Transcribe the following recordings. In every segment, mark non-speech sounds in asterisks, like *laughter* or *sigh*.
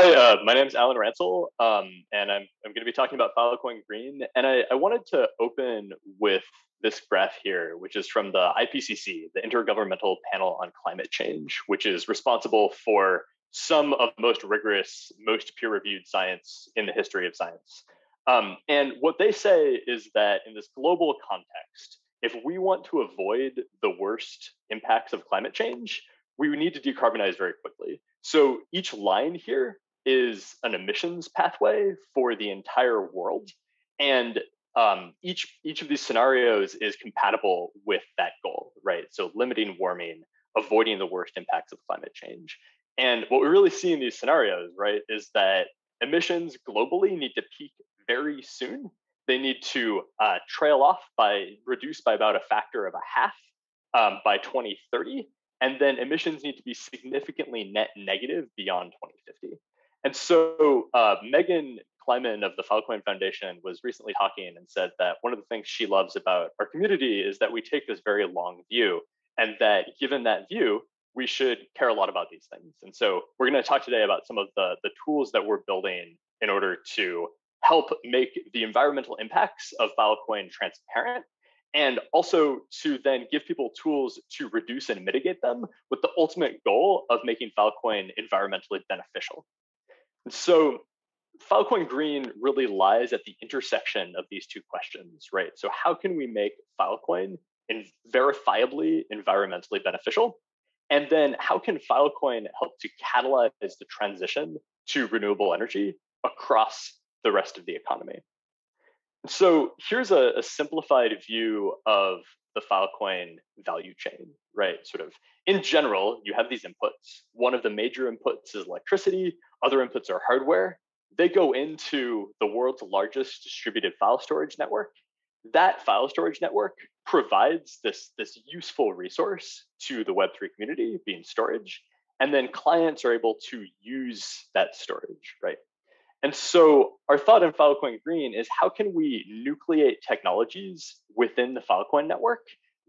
Hi, uh, my name is Alan Ransil, um, and I'm, I'm going to be talking about Filecoin Green. And I, I wanted to open with this graph here, which is from the IPCC, the Intergovernmental Panel on Climate Change, which is responsible for some of the most rigorous, most peer reviewed science in the history of science. Um, and what they say is that in this global context, if we want to avoid the worst impacts of climate change, we need to decarbonize very quickly. So each line here is an emissions pathway for the entire world. And um, each each of these scenarios is compatible with that goal, right? So limiting warming, avoiding the worst impacts of climate change. And what we really see in these scenarios, right, is that emissions globally need to peak very soon. They need to uh, trail off by reduce by about a factor of a half um, by 2030 and then emissions need to be significantly net negative beyond 2050. And so uh, Megan Klimen of the Filecoin Foundation was recently talking and said that one of the things she loves about our community is that we take this very long view, and that given that view, we should care a lot about these things. And so we're going to talk today about some of the, the tools that we're building in order to help make the environmental impacts of Filecoin transparent and also to then give people tools to reduce and mitigate them with the ultimate goal of making Filecoin environmentally beneficial. So Filecoin Green really lies at the intersection of these two questions, right? So how can we make Filecoin in verifiably environmentally beneficial? And then how can Filecoin help to catalyze the transition to renewable energy across the rest of the economy? So here's a, a, simplified view of the Filecoin value chain, right? Sort of in general, you have these inputs. One of the major inputs is electricity, other inputs are hardware. They go into the world's largest distributed file storage network. That file storage network provides this, this useful resource to the Web3 community, being storage. And then clients are able to use that storage, right? And so our thought in Filecoin Green is how can we nucleate technologies within the Filecoin network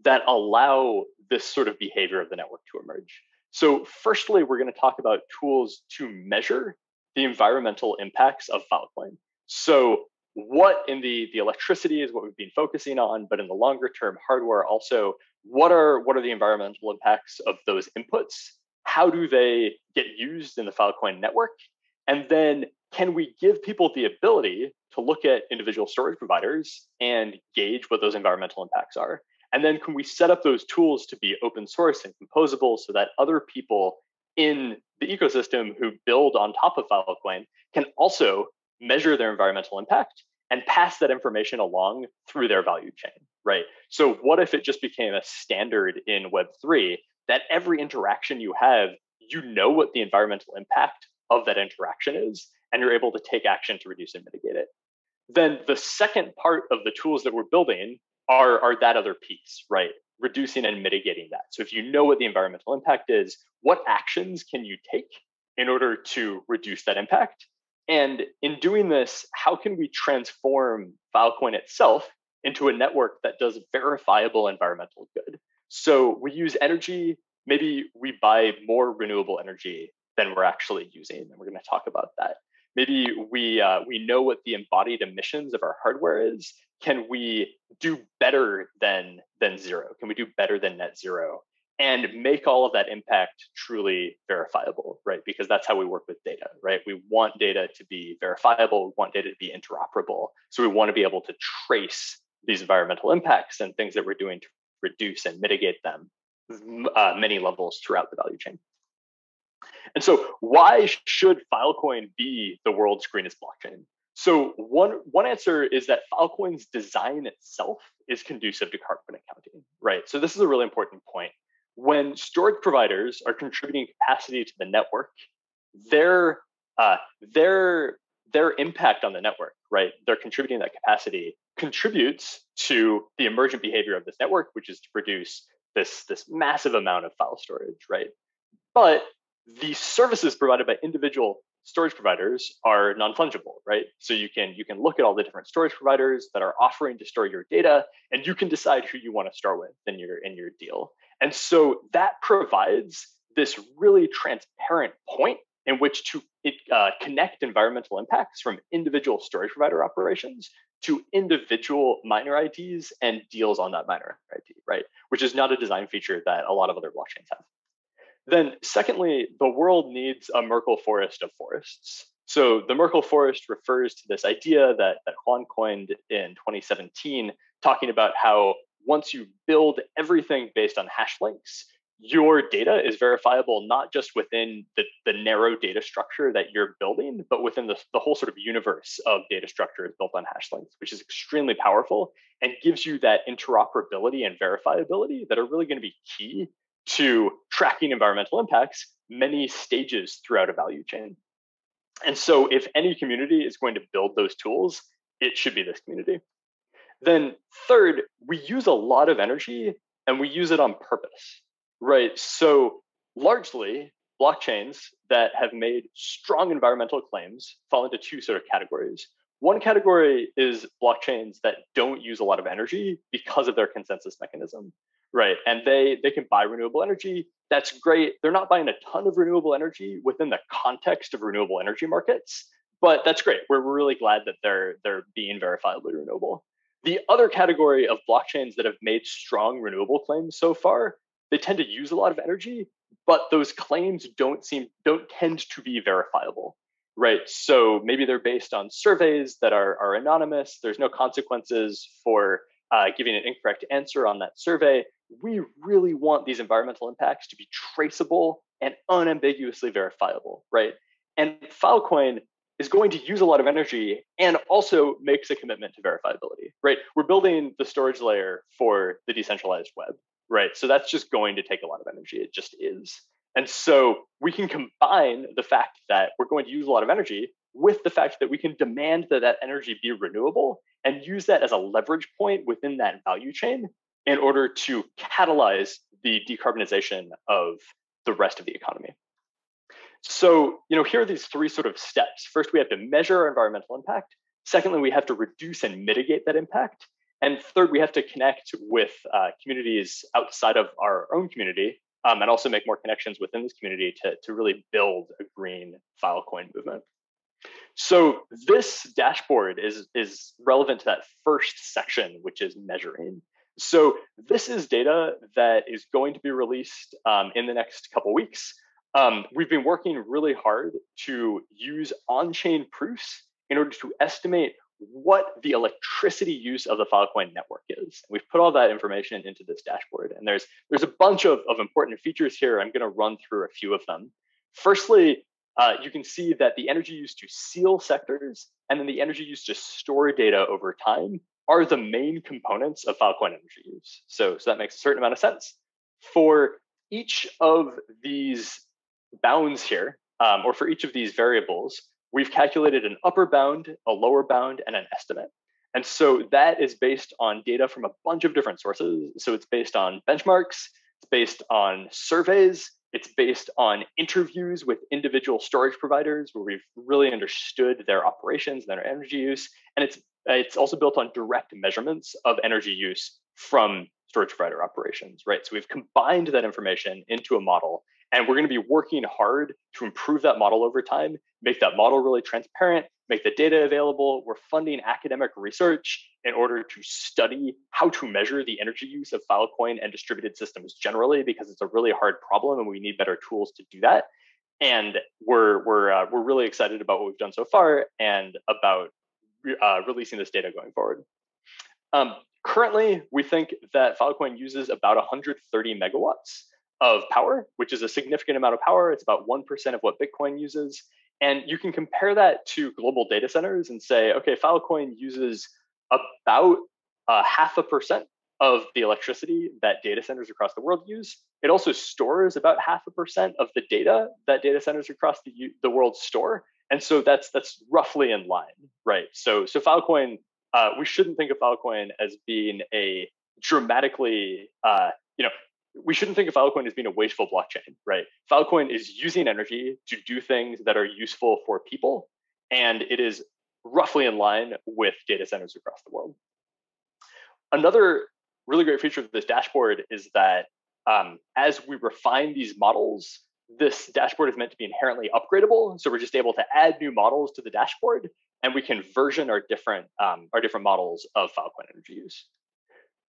that allow this sort of behavior of the network to emerge? So firstly, we're going to talk about tools to measure the environmental impacts of Filecoin. So what in the, the electricity is what we've been focusing on, but in the longer term hardware also, what are what are the environmental impacts of those inputs? How do they get used in the Filecoin network? And then can we give people the ability to look at individual storage providers and gauge what those environmental impacts are? And then can we set up those tools to be open source and composable so that other people in the ecosystem who build on top of Filecoin can also measure their environmental impact and pass that information along through their value chain, right? So what if it just became a standard in Web3 that every interaction you have, you know what the environmental impact of that interaction is, and you're able to take action to reduce and mitigate it. Then the second part of the tools that we're building are, are that other piece, right? Reducing and mitigating that. So if you know what the environmental impact is, what actions can you take in order to reduce that impact? And in doing this, how can we transform Filecoin itself into a network that does verifiable environmental good? So we use energy, maybe we buy more renewable energy than we're actually using. And we're going to talk about that. Maybe we uh, we know what the embodied emissions of our hardware is. Can we do better than than zero? Can we do better than net zero? And make all of that impact truly verifiable, right? Because that's how we work with data, right? We want data to be verifiable. We want data to be interoperable. So we want to be able to trace these environmental impacts and things that we're doing to reduce and mitigate them uh, many levels throughout the value chain. And so, why should Filecoin be the world's greenest blockchain? So one one answer is that Filecoin's design itself is conducive to carbon accounting, right? So this is a really important point. When storage providers are contributing capacity to the network, their uh, their their impact on the network, right? They're contributing that capacity contributes to the emergent behavior of this network, which is to produce this this massive amount of file storage, right? But the services provided by individual storage providers are non-fungible, right? So you can you can look at all the different storage providers that are offering to store your data, and you can decide who you want to start with in your in your deal. And so that provides this really transparent point in which to uh, connect environmental impacts from individual storage provider operations to individual miner IDs and deals on that miner ID, right? Which is not a design feature that a lot of other blockchains have. Then, secondly, the world needs a Merkle forest of forests. So the Merkle forest refers to this idea that, that Juan coined in 2017, talking about how once you build everything based on hash links, your data is verifiable not just within the, the narrow data structure that you're building, but within the, the whole sort of universe of data structures built on hash links, which is extremely powerful and gives you that interoperability and verifiability that are really going to be key to tracking environmental impacts many stages throughout a value chain. And so, if any community is going to build those tools, it should be this community. Then, third, we use a lot of energy and we use it on purpose. Right. So largely, blockchains that have made strong environmental claims fall into two sort of categories. One category is blockchains that don't use a lot of energy because of their consensus mechanism, right? And they they can buy renewable energy. That's great. They're not buying a ton of renewable energy within the context of renewable energy markets, but that's great. We're really glad that they're they're being verifiably renewable. The other category of blockchains that have made strong renewable claims so far they tend to use a lot of energy, but those claims don't seem don't tend to be verifiable, right? So maybe they're based on surveys that are, are anonymous. There's no consequences for uh, giving an incorrect answer on that survey. We really want these environmental impacts to be traceable and unambiguously verifiable, right? And Filecoin is going to use a lot of energy and also makes a commitment to verifiability, right? We're building the storage layer for the decentralized web, right? So that's just going to take a lot of energy. It just is. And so we can combine the fact that we're going to use a lot of energy with the fact that we can demand that that energy be renewable and use that as a leverage point within that value chain in order to catalyze the decarbonization of the rest of the economy. So, you know, here are these three sort of steps. First, we have to measure our environmental impact. Secondly, we have to reduce and mitigate that impact. And third, we have to connect with uh, communities outside of our own community um, and also make more connections within this community to, to really build a green Filecoin movement. So this dashboard is, is relevant to that first section, which is measuring. So this is data that is going to be released um, in the next couple weeks. Um, we've been working really hard to use on-chain proofs in order to estimate what the electricity use of the Filecoin network is. We've put all that information into this dashboard, and there's there's a bunch of, of important features here. I'm going to run through a few of them. Firstly, uh, you can see that the energy used to seal sectors and then the energy used to store data over time are the main components of Filecoin energy use. So, so that makes a certain amount of sense. For each of these bounds here, um, or for each of these variables, we've calculated an upper bound, a lower bound, and an estimate. And so that is based on data from a bunch of different sources. So it's based on benchmarks, it's based on surveys, it's based on interviews with individual storage providers where we've really understood their operations and their energy use. And it's it's also built on direct measurements of energy use from storage provider operations, right? So we've combined that information into a model and we're going to be working hard to improve that model over time, make that model really transparent, make the data available. We're funding academic research in order to study how to measure the energy use of Filecoin and distributed systems generally, because it's a really hard problem and we need better tools to do that. And we're we're uh, we're really excited about what we've done so far and about uh, releasing this data going forward. Um, currently, we think that Filecoin uses about 130 megawatts of power, which is a significant amount of power. It's about 1% of what Bitcoin uses. And you can compare that to global data centers and say, okay, Filecoin uses about uh, half a percent of the electricity that data centers across the world use. It also stores about half a percent of the data that data centers across the, the world store. And so that's that's roughly in line, right? So so Filecoin, uh, we shouldn't think of Filecoin as being a dramatically, uh, you know, we shouldn't think of Filecoin as being a wasteful blockchain, right? Filecoin is using energy to do things that are useful for people, and it is roughly in line with data centers across the world. Another really great feature of this dashboard is that um, as we refine these models, this dashboard is meant to be inherently upgradable. So we're just able to add new models to the dashboard and we can version our different um, our different models of Filecoin energy use.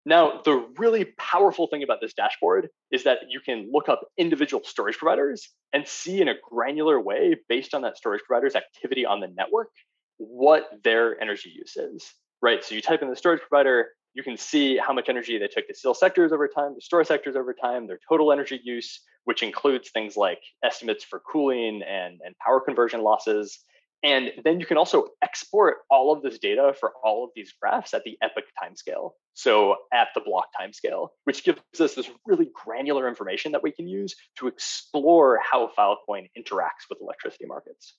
Now, the really powerful thing about this dashboard is that you can look up individual storage providers and see in a granular way, based on that storage provider's activity on the network, what their energy use is, right? So you type in the storage provider, you can see how much energy they took to seal sectors over time, to store sectors over time, their total energy use, which includes things like estimates for cooling and, and power conversion losses, and then you can also export all of this data for all of these graphs at the epoch timescale. So at the block timescale, which gives us this really granular information that we can use to explore how Filecoin interacts with electricity markets.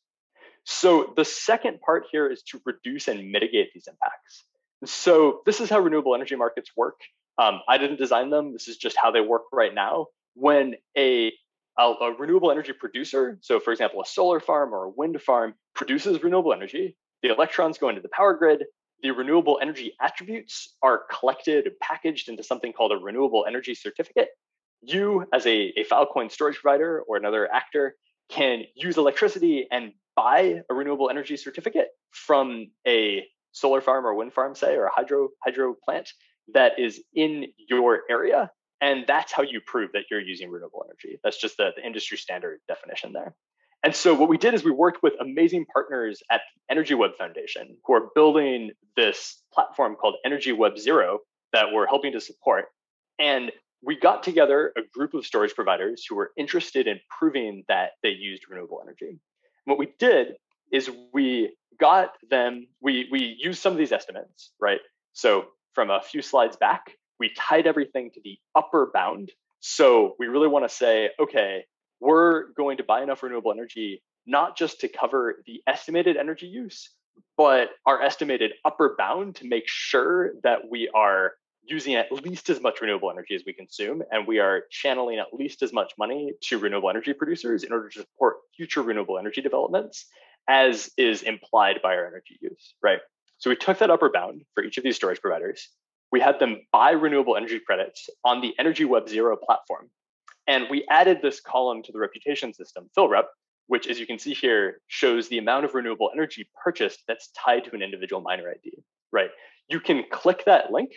So the second part here is to reduce and mitigate these impacts. So this is how renewable energy markets work. Um, I didn't design them. This is just how they work right now. When a a, a, renewable energy producer, so for example, a solar farm or a wind farm, produces renewable energy. The electrons go into the power grid. The renewable energy attributes are collected, and packaged into something called a renewable energy certificate. You, as a, a Filecoin storage provider or another actor, can use electricity and buy a renewable energy certificate from a solar farm or wind farm, say, or a hydro hydro plant that is in your area and that's how you prove that you're using renewable energy. That's just the, the industry standard definition there. And so what we did is we worked with amazing partners at the Energy Web Foundation who are building this platform called Energy Web Zero that we're helping to support. And we got together a group of storage providers who were interested in proving that they used renewable energy. And what we did is we got them, we, we used some of these estimates, right? So from a few slides back, we tied everything to the upper bound. So we really want to say, okay, we're going to buy enough renewable energy, not just to cover the estimated energy use, but our estimated upper bound to make sure that we are using at least as much renewable energy as we consume, and we are channeling at least as much money to renewable energy producers in order to support future renewable energy developments, as is implied by our energy use, right? So we took that upper bound for each of these storage providers, we had them buy renewable energy credits on the Energy Web Zero platform. And we added this column to the reputation system, FilRep, which, as you can see here, shows the amount of renewable energy purchased that's tied to an individual miner ID, right? You can click that link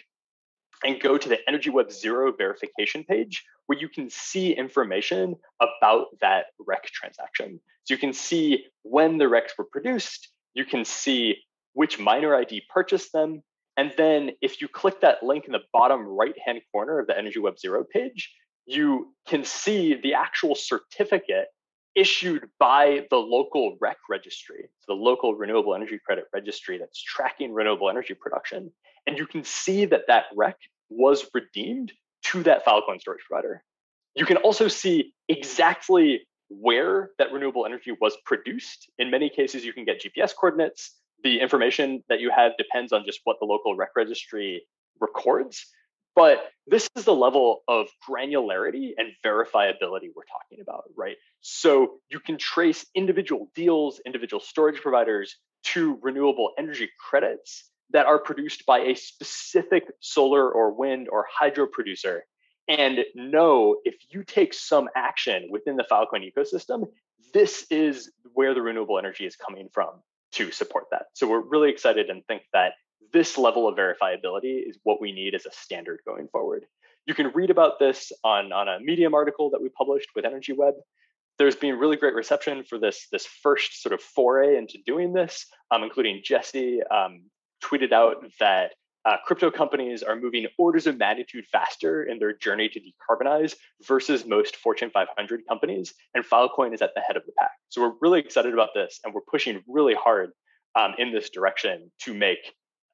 and go to the Energy Web Zero verification page where you can see information about that REC transaction. So you can see when the RECs were produced, you can see which miner ID purchased them, and then if you click that link in the bottom right hand corner of the Energy Web Zero page, you can see the actual certificate issued by the local REC registry, the local renewable energy credit registry that's tracking renewable energy production. And you can see that that REC was redeemed to that Filecoin storage provider. You can also see exactly where that renewable energy was produced. In many cases, you can get GPS coordinates the information that you have depends on just what the local rec registry records. But this is the level of granularity and verifiability we're talking about, right? So you can trace individual deals, individual storage providers to renewable energy credits that are produced by a specific solar or wind or hydro producer and know if you take some action within the Filecoin ecosystem, this is where the renewable energy is coming from to support that. So we're really excited and think that this level of verifiability is what we need as a standard going forward. You can read about this on, on a Medium article that we published with Energy Web. There's been really great reception for this, this first sort of foray into doing this, um, including Jesse um, tweeted out that uh, crypto companies are moving orders of magnitude faster in their journey to decarbonize versus most Fortune 500 companies. And Filecoin is at the head of the pack. So we're really excited about this and we're pushing really hard um, in this direction to make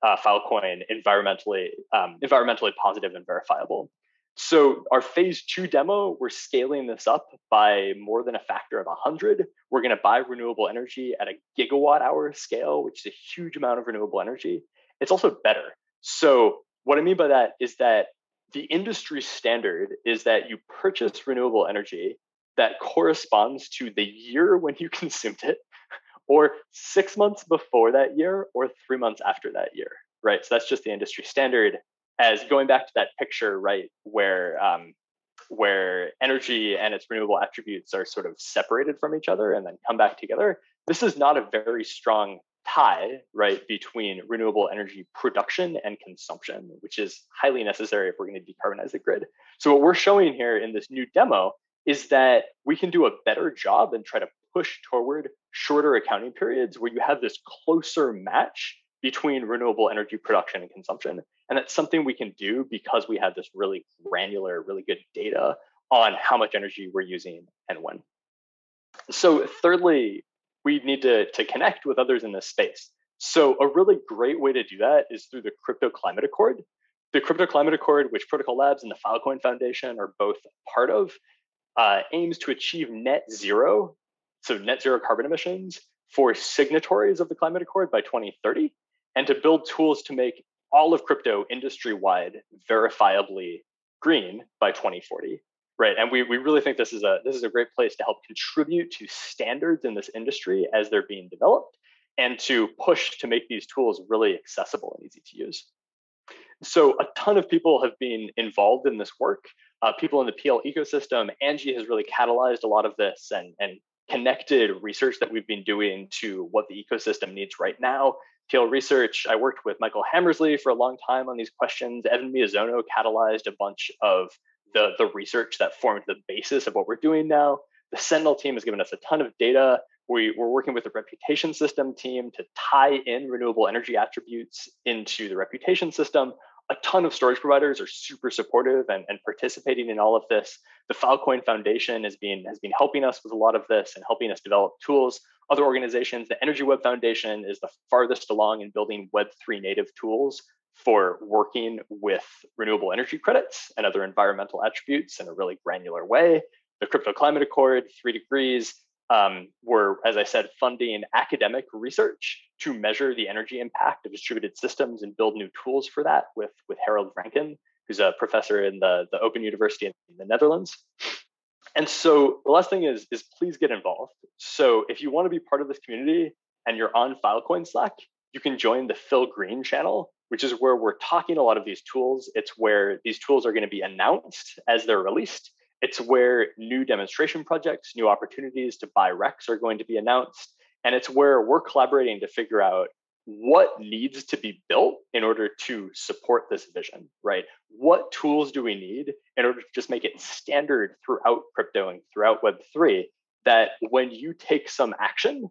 uh, Filecoin environmentally, um, environmentally positive and verifiable. So our phase two demo, we're scaling this up by more than a factor of 100. We're going to buy renewable energy at a gigawatt hour scale, which is a huge amount of renewable energy. It's also better. So, what I mean by that is that the industry standard is that you purchase renewable energy that corresponds to the year when you *laughs* consumed it, or six months before that year, or three months after that year, right? So that's just the industry standard. As going back to that picture, right, where um, where energy and its renewable attributes are sort of separated from each other and then come back together, this is not a very strong tie, right, between renewable energy production and consumption, which is highly necessary if we're going to decarbonize the grid. So what we're showing here in this new demo is that we can do a better job and try to push toward shorter accounting periods where you have this closer match between renewable energy production and consumption. And that's something we can do because we have this really granular, really good data on how much energy we're using and when. So, thirdly, we need to, to connect with others in this space. So, a really great way to do that is through the Crypto Climate Accord. The Crypto Climate Accord, which Protocol Labs and the Filecoin Foundation are both part of, uh, aims to achieve net zero, so net zero carbon emissions for signatories of the Climate Accord by 2030, and to build tools to make all of crypto industry wide verifiably green by 2040 right and we, we really think this is a this is a great place to help contribute to standards in this industry as they're being developed and to push to make these tools really accessible and easy to use so a ton of people have been involved in this work uh, people in the pl ecosystem angie has really catalyzed a lot of this and and connected research that we've been doing to what the ecosystem needs right now PL research. I worked with Michael Hammersley for a long time on these questions. Evan Miyazono catalyzed a bunch of the, the research that formed the basis of what we're doing now. The Sentinel team has given us a ton of data. We, we're working with the reputation system team to tie in renewable energy attributes into the reputation system. A ton of storage providers are super supportive and, and participating in all of this. The Filecoin Foundation has been, has been helping us with a lot of this and helping us develop tools. Other organizations, the Energy Web Foundation is the farthest along in building Web3 native tools for working with renewable energy credits and other environmental attributes in a really granular way. The Crypto Climate Accord, Three Degrees, um, were, as I said, funding academic research to measure the energy impact of distributed systems and build new tools for that with, with Harald Vranken, who's a professor in the, the Open University in the Netherlands. And so the last thing is, is please get involved. So if you want to be part of this community and you're on Filecoin Slack, you can join the Fil Green channel which is where we're talking a lot of these tools. It's where these tools are going to be announced as they're released. It's where new demonstration projects, new opportunities to buy RECs are going to be announced. And it's where we're collaborating to figure out what needs to be built in order to support this vision, right? What tools do we need in order to just make it standard throughout crypto and throughout Web3 that when you take some action,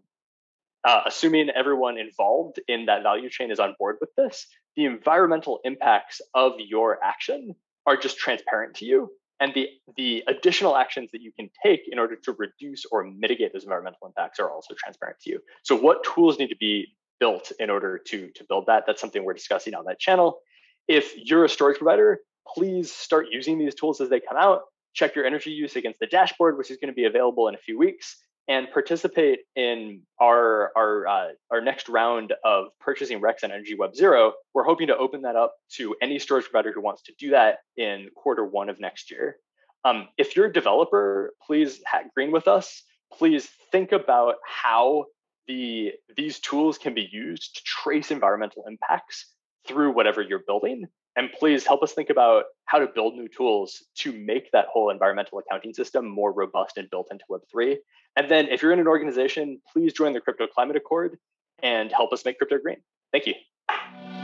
uh, assuming everyone involved in that value chain is on board with this, the environmental impacts of your action are just transparent to you. And the, the additional actions that you can take in order to reduce or mitigate those environmental impacts are also transparent to you. So, what tools need to be built in order to, to build that? That's something we're discussing on that channel. If you're a storage provider, please start using these tools as they come out. Check your energy use against the dashboard, which is going to be available in a few weeks and participate in our our uh, our next round of purchasing RECs and Energy Web Zero. We're hoping to open that up to any storage provider who wants to do that in quarter one of next year. Um, if you're a developer, please hack green with us. Please think about how the these tools can be used to trace environmental impacts through whatever you're building. And please help us think about how to build new tools to make that whole environmental accounting system more robust and built into Web3 and then if you're in an organization, please join the Crypto Climate Accord and help us make crypto green. Thank you.